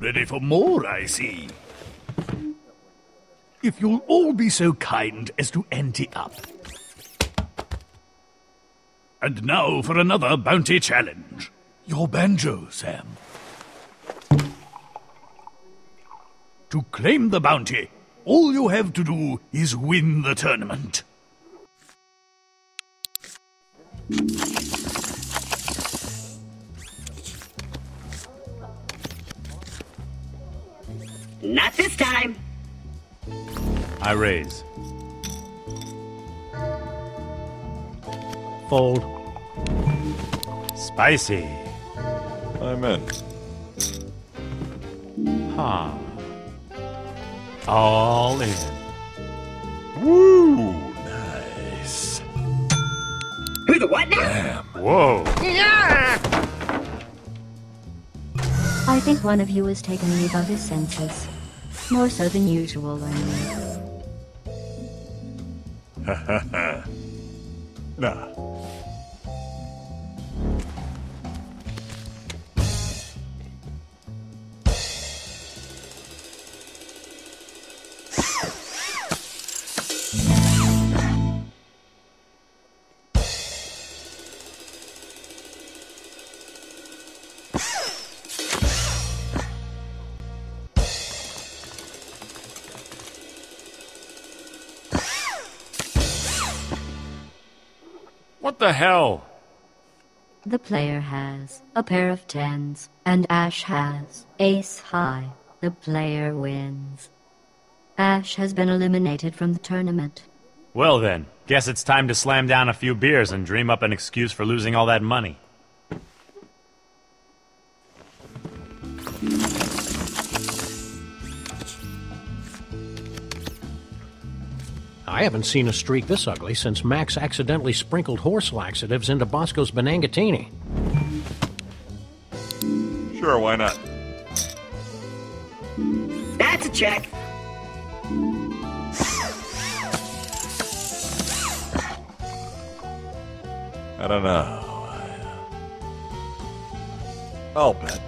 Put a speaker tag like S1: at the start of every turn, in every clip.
S1: Ready for more, I see. If you'll all be so kind as to ante up. And now for another bounty challenge. Your banjo, Sam. To claim the bounty, all you have to do is win the tournament.
S2: Not this time.
S3: I raise.
S4: Fold.
S3: Spicy.
S5: I'm in.
S3: Huh. All in.
S5: Woo! Nice.
S2: Who the what now? Damn.
S3: Whoa. Yeah!
S6: I think one of you has taken leave of his senses. More so than usual, I mean.
S5: Nah.
S3: What the hell?
S6: The player has a pair of tens, and Ash has ace high. The player wins. Ash has been eliminated from the tournament.
S3: Well then, guess it's time to slam down a few beers and dream up an excuse for losing all that money.
S4: I haven't seen a streak this ugly since Max accidentally sprinkled horse laxatives into Bosco's Benangatini.
S5: Sure, why not?
S2: That's a check.
S5: I don't know. I'll bet.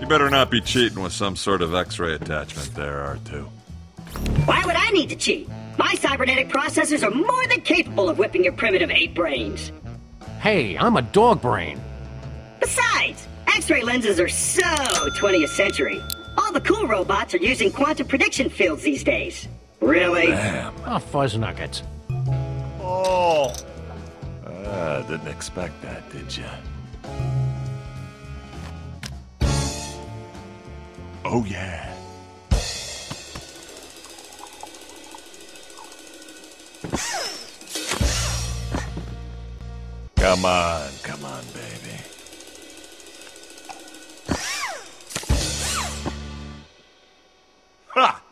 S5: You better not be cheating with some sort of X-ray attachment there, R2.
S2: Why would I need to cheat? My cybernetic processors are more than capable of whipping your primitive ape brains.
S4: Hey, I'm a dog brain.
S2: Besides, X-ray lenses are so 20th century. All the cool robots are using quantum prediction fields these days. Really?
S5: Damn.
S4: Oh, fuzz nuggets.
S5: Oh. Ah, didn't expect that, did you? Oh, yeah. Come on, come on, baby. Ha!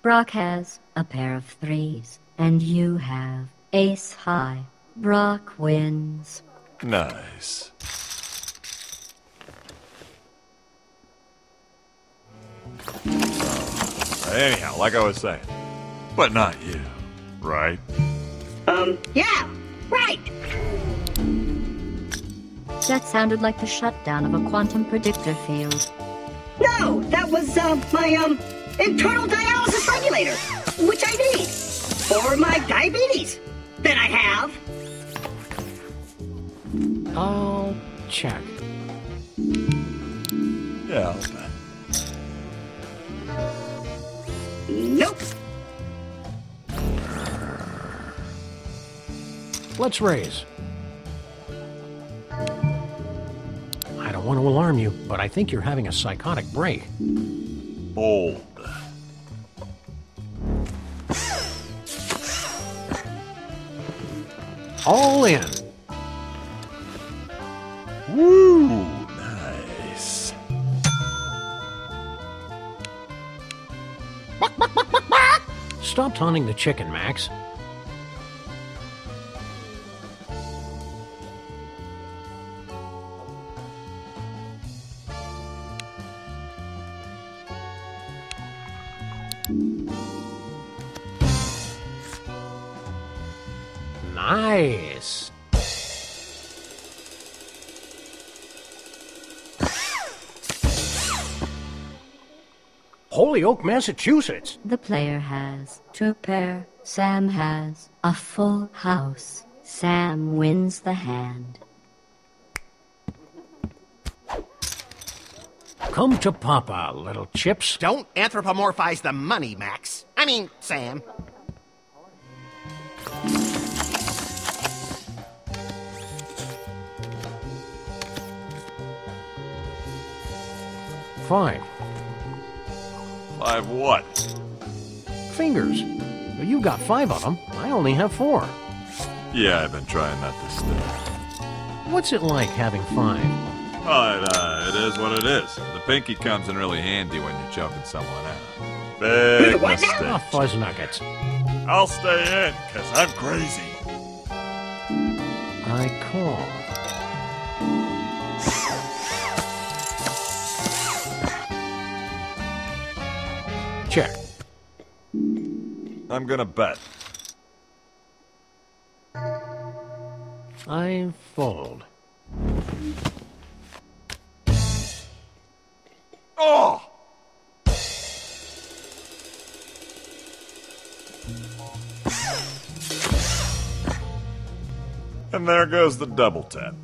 S6: Brock has a pair of threes, and you have ace high. Brock wins.
S5: Nice. Anyhow, like I was saying, but not you, right?
S2: Um, yeah, right.
S6: That sounded like the shutdown of a quantum predictor field.
S2: No, that was, uh, my, um, internal dialysis regulator, which I need for my diabetes that I have.
S4: I'll check.
S5: Yeah, I'll bet.
S2: Nope.
S4: Let's raise. Want to alarm you, but I think you're having a psychotic break.
S5: Bold.
S4: All in.
S5: Woo! Nice.
S4: Stop taunting the chicken, Max. Nice. Holyoke, Massachusetts.
S6: The player has two pair. Sam has a full house. Sam wins the hand.
S4: Come to Papa, little chips.
S7: Don't anthropomorphize the money, Max. I mean, Sam.
S4: Five.
S5: Five what?
S4: Fingers. You got five of them. I only have four.
S5: Yeah, I've been trying not to stare.
S4: What's it like having five?
S5: Well, it, uh, it is what it is. The pinky comes in really handy when you're choking someone out. Big
S2: What now?
S5: Mistake.
S4: fuzz nuggets.
S5: I'll stay in, because I'm crazy.
S4: I call. Check.
S5: I'm gonna bet.
S4: I fold.
S5: Oh! And there goes the double tap.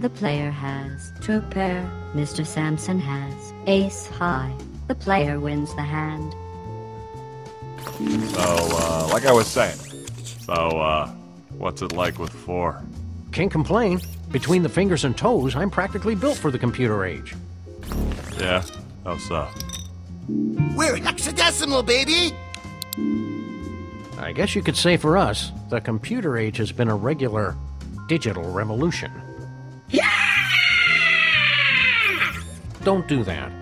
S6: The player has two pair. Mr. Samson has ace high. The player wins the hand.
S5: So, uh, like I was saying. So, uh, what's it like with four?
S4: Can't complain. Between the fingers and toes, I'm practically built for the computer age.
S5: Yeah? How so?
S7: We're hexadecimal, baby!
S4: I guess you could say for us, the computer age has been a regular digital revolution. Don't do that.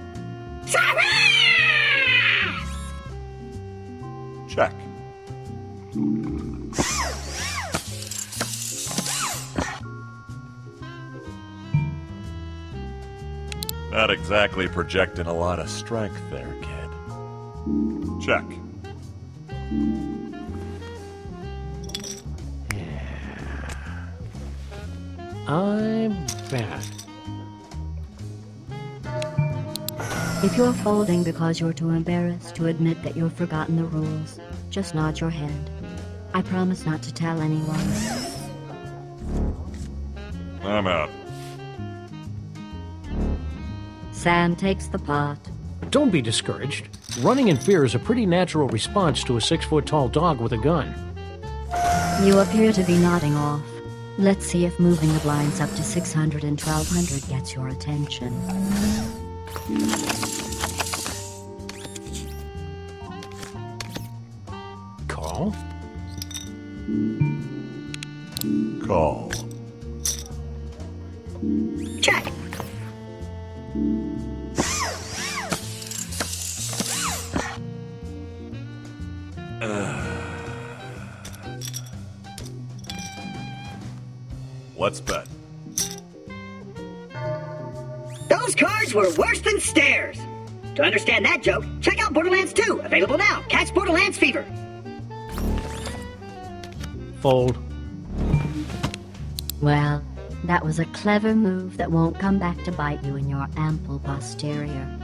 S5: Check. Not exactly projecting a lot of strength there, kid. Check.
S4: I bet.
S6: If you're folding because you're too embarrassed to admit that you've forgotten the rules, just nod your head. I promise not to tell anyone.
S5: I'm out.
S6: Sam takes the pot.
S4: Don't be discouraged. Running in fear is a pretty natural response to a six foot tall dog with a gun.
S6: You appear to be nodding off. Let's see if moving the blinds up to 600 and 1200 gets your attention.
S4: Call?
S5: Call.
S2: Check.
S5: Let's bet.
S2: Those cards were worse than stairs. To understand that joke, check out Borderlands 2, available now. Catch Borderlands Fever.
S4: Fold.
S6: Well, that was a clever move that won't come back to bite you in your ample posterior.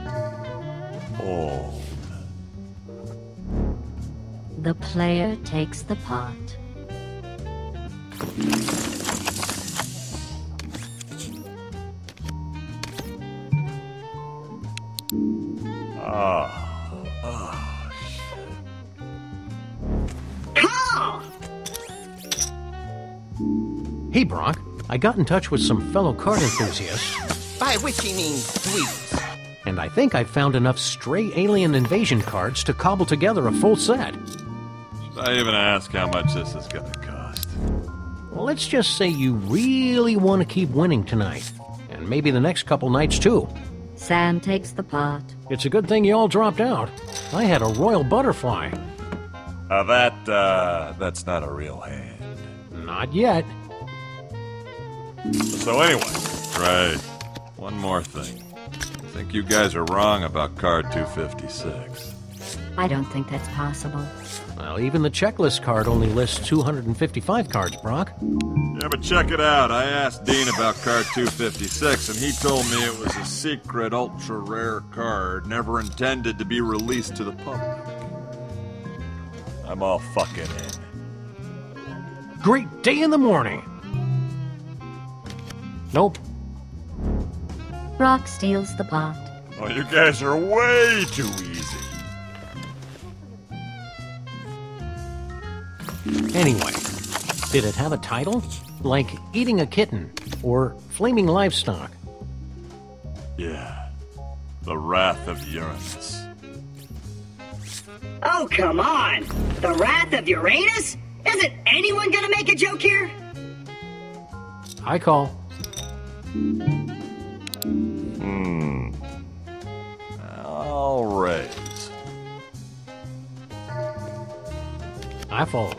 S5: Oh.
S6: The player takes the pot.
S4: Hey, Brock. I got in touch with some fellow card enthusiasts,
S7: By which he means dweebs.
S4: and I think I found enough stray alien invasion cards to cobble together a full set.
S5: Should I even ask how much this is gonna cost?
S4: Well, let's just say you really want to keep winning tonight, and maybe the next couple nights too.
S6: Sam takes the pot.
S4: It's a good thing you all dropped out. I had a royal butterfly.
S5: Uh, that, uh, that's not a real hand.
S4: Not yet.
S5: So anyway, right. One more thing. I think you guys are wrong about card 256.
S6: I don't think that's possible.
S4: Well, even the checklist card only lists 255 cards, Brock.
S5: Yeah, but check it out. I asked Dean about card 256, and he told me it was a secret, ultra rare card, never intended to be released to the public. I'm all fucking in.
S4: Great day in the morning. Nope.
S6: Brock steals the pot.
S5: Oh, you guys are way too easy.
S4: Anyway, did it have a title? Like Eating a Kitten or Flaming Livestock?
S5: Yeah. The Wrath of Uranus.
S2: Oh, come on! The Wrath of Uranus? Isn't anyone gonna make a joke here?
S4: I call.
S5: I'll raise.
S4: I fold.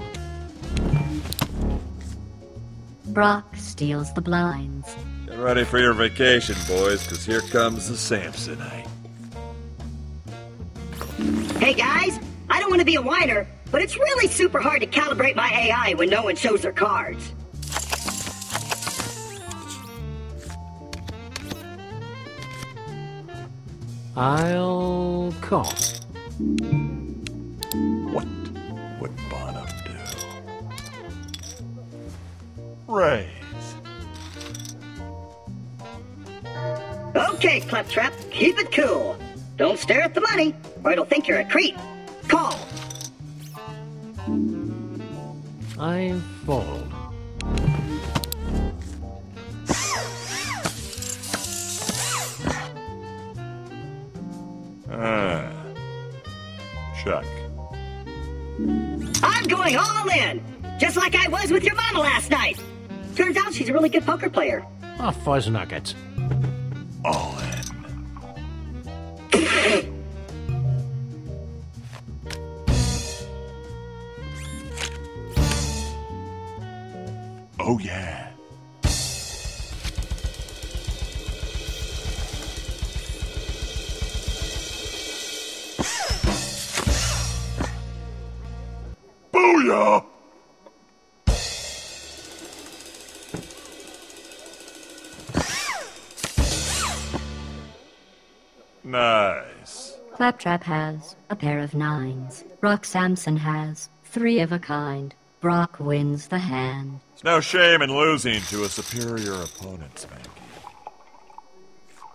S6: Brock steals the blinds.
S5: Get ready for your vacation, boys, because here comes the Samsonite.
S2: Hey guys, I don't want to be a whiner, but it's really super hard to calibrate my AI when no one shows their cards.
S4: I'll call.
S5: What would Bonham do? Raise.
S2: Okay, Claptrap, keep it cool. Don't stare at the money, or it'll think you're a creep. Call.
S4: I fold.
S5: Check.
S2: I'm going all in, just like I was with your mama last night. Turns out she's a really good poker player.
S4: Ah, fuzz nuggets.
S5: All in. Oh, yeah. Booyah! Nice.
S6: Claptrap has a pair of nines. Brock Samson has three of a kind. Brock wins the hand.
S5: It's no shame in losing to a superior opponent, Spanky.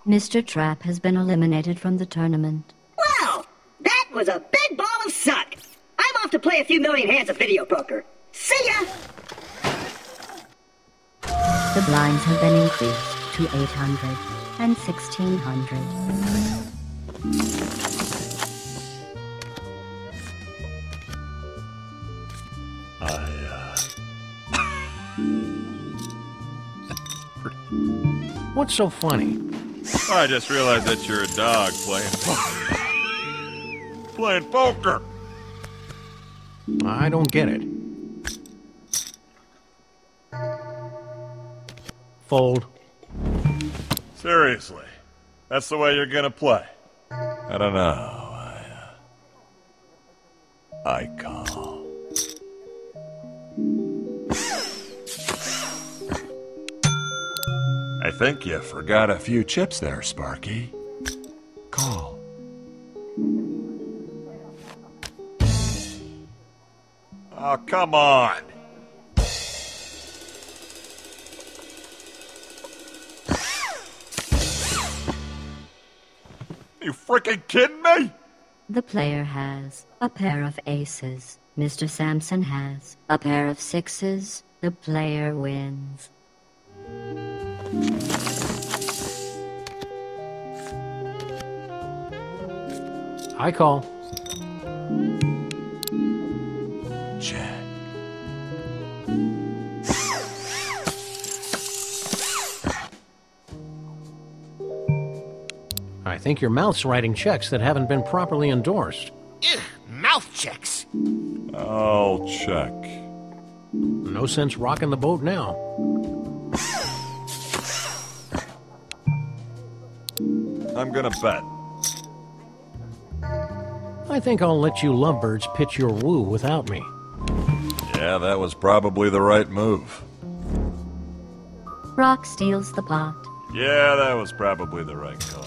S6: Mr. Trap has been eliminated from the tournament.
S2: Well, that was a big ball of suck. I'm off to play a few million hands of video poker. See ya!
S6: The blinds have been increased to 800 and 1600.
S4: What's so funny?
S5: I just realized that you're a dog playing poker. playing poker!
S4: I don't get it. Fold.
S5: Seriously. That's the way you're gonna play. I don't know. I, uh, I call. I think you forgot a few chips there, Sparky. Call. Oh, come on. You freaking kidding me?
S6: The player has a pair of aces. Mr. Samson has a pair of sixes. The player wins.
S4: I call. Think your mouth's writing checks that haven't been properly endorsed.
S7: Ugh, mouth checks.
S5: I'll check.
S4: No sense rocking the boat now.
S5: I'm gonna bet.
S4: I I think I'll let you lovebirds pitch your woo without me.
S5: Yeah, that was probably the right move.
S6: Brock steals the pot.
S5: Yeah, that was probably the right call.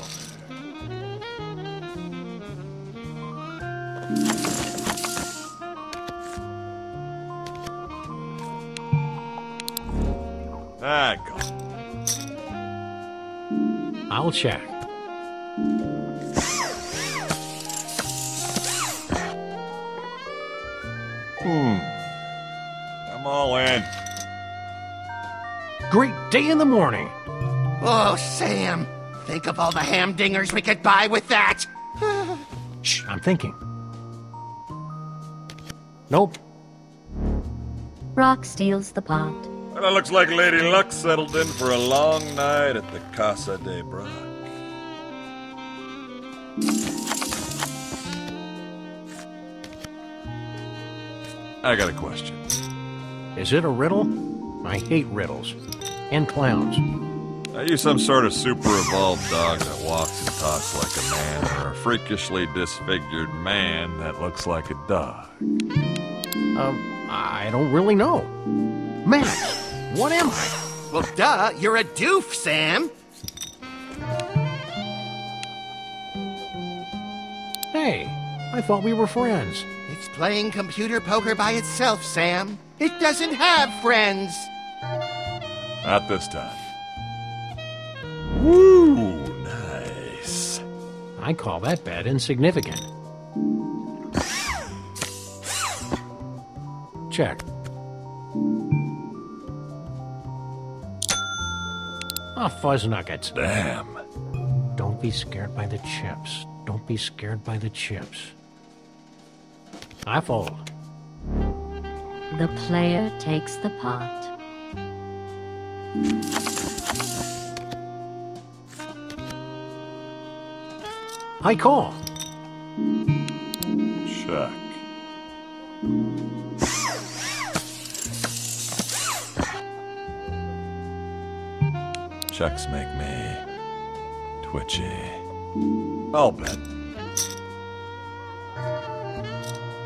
S4: I'll check.
S5: I'm all in.
S4: Great day in the morning.
S7: Oh, Sam. Think of all the ham dingers we could buy with that.
S4: Shh, I'm thinking. Nope.
S6: Brock steals the pot.
S5: Well, it looks like Lady Luck settled in for a long night at the Casa de Brock. I got a question.
S4: Is it a riddle? I hate riddles. And clowns.
S5: Are you some sort of super evolved dog that walks and talks like a man, or a freakishly disfigured man that looks like a dog?
S4: Um, I don't really know. Max, what am I?
S7: Well, duh, you're a doof, Sam.
S4: Hey, I thought we were friends.
S7: It's playing computer poker by itself, Sam. It doesn't have friends.
S5: Not this time. Woo, nice.
S4: I call that bet insignificant. Check. Ah, fuzz nuggets.
S5: Damn.
S4: Don't be scared by the chips. Don't be scared by the chips. I fold.
S6: The player takes the pot.
S4: I call.
S5: Check. Checks make me twitchy. I'll bet.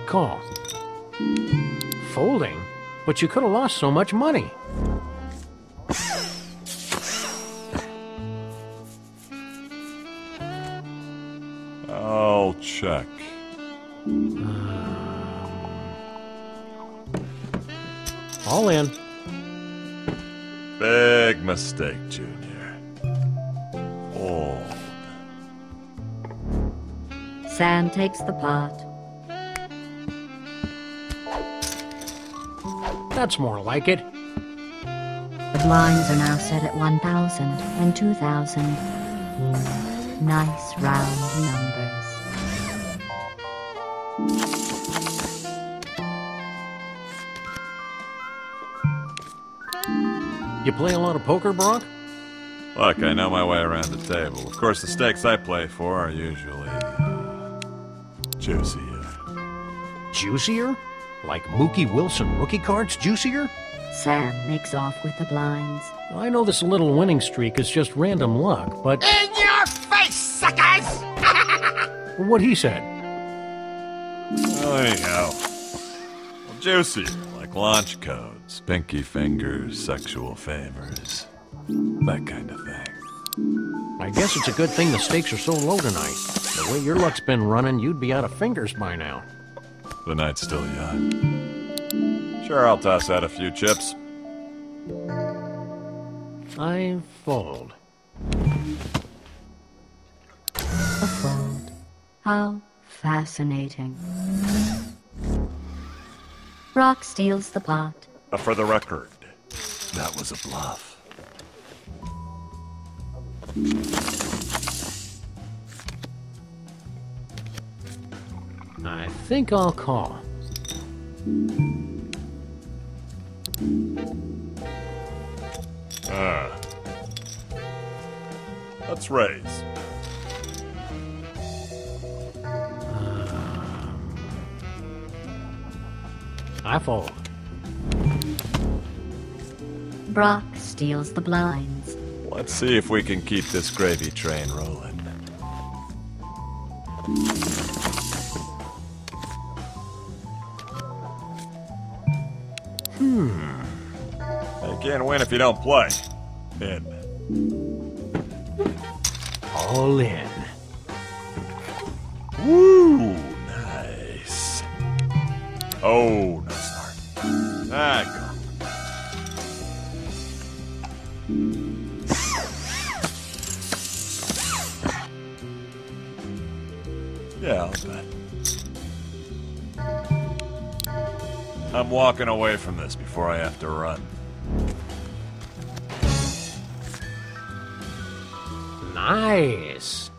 S4: Call. Folding? But you could have lost so much money.
S5: I'll check.
S4: All in.
S5: Big mistake, Junior. Fold.
S6: Sam takes the pot.
S4: That's more like it.
S6: The blinds are now set at 1,000 and 2,000. Nice round numbers.
S4: You play a lot of poker, Brock?
S5: Look, I know my way around the table. Of course, the stakes I play for are usually uh, juicier.
S4: Juicier? Like Mookie Wilson rookie cards juicier?
S6: Sam makes off with the blinds.
S4: I know this little winning streak is just random luck, but
S7: In your face, suckers!
S4: what he said.
S5: Well, anyhow, well, juicier, like launch codes, pinky fingers, sexual favors, that kind of thing.
S4: I guess it's a good thing the stakes are so low tonight. The way your luck's been running, you'd be out of fingers by now.
S5: The night's still young. Sure, I'll toss out a few chips.
S4: I fold.
S6: A fold. How fascinating. Brock steals the pot.
S5: Uh, for the record, that was a bluff.
S4: I think I'll call.
S5: Ah. Let's raise.
S4: I fold.
S6: Brock steals the blinds.
S5: Let's see if we can keep this gravy train rolling. Hmm. You can't win if you don't play. In.
S4: All in.
S5: Woo! Nice. Oh, I'm walking away from this before I have to run.
S4: Nice.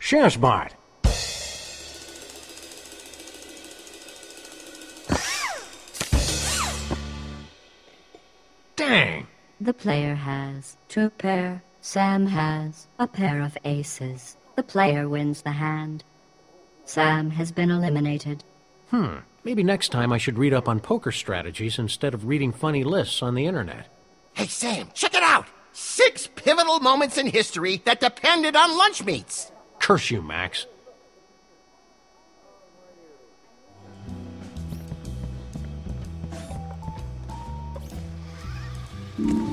S4: Shazbot. Dang.
S6: The player has two pair. Sam has a pair of aces. The player wins the hand. Sam has been eliminated.
S4: Hmm. Maybe next time I should read up on poker strategies instead of reading funny lists on the internet.
S7: Hey, Sam, check it out! Six pivotal moments in history that depended on lunch meats.
S4: Curse you, Max.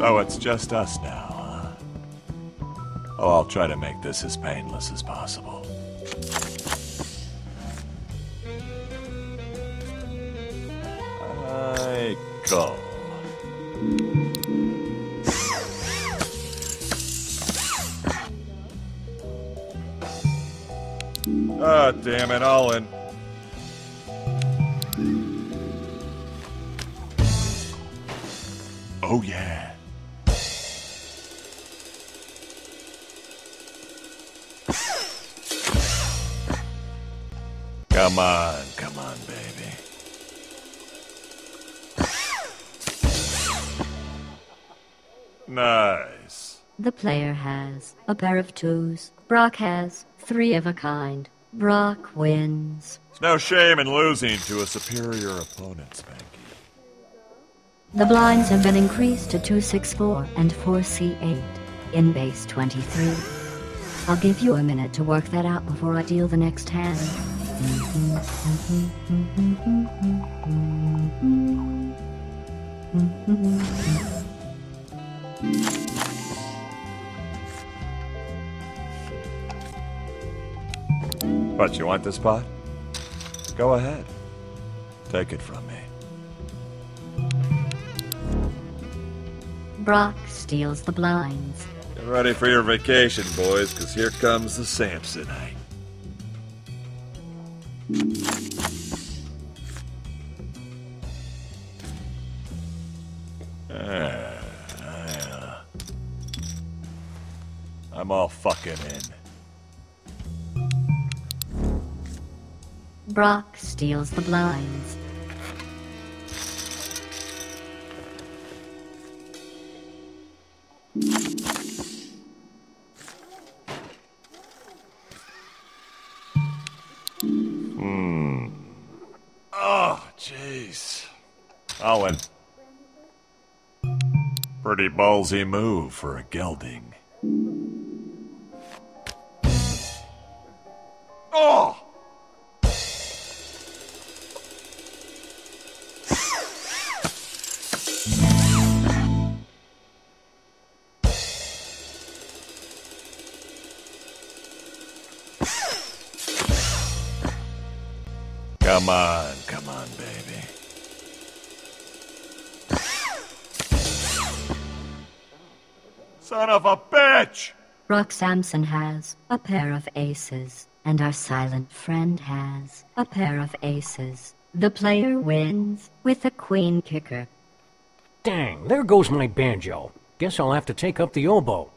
S5: Oh, it's just us now, huh? Oh, I'll try to make this as painless as possible. I go. Ah, damn it, in. Oh, yeah. Come on, come on, baby. Nice.
S6: The player has a pair of twos. Brock has three of a kind. Brock wins.
S5: It's no shame in losing to a superior opponent, Spanky.
S6: The blinds have been increased to 264 and 4C8 in base 23. I'll give you a minute to work that out before I deal the next hand.
S5: What, you want this pot? Go ahead. Take it from me.
S6: Brock steals the blinds.
S5: Get ready for your vacation, boys, because here comes the Samsonite. Yeah. I'm all fucking in.
S6: Brock steals the blinds.
S5: Pretty ballsy move for a gelding. Oh! Come on, come on, baby. Son of a bitch!
S6: Brock Samson has a pair of aces, and our silent friend has a pair of aces. The player wins with a queen kicker.
S4: Dang, there goes my banjo. Guess I'll have to take up the oboe.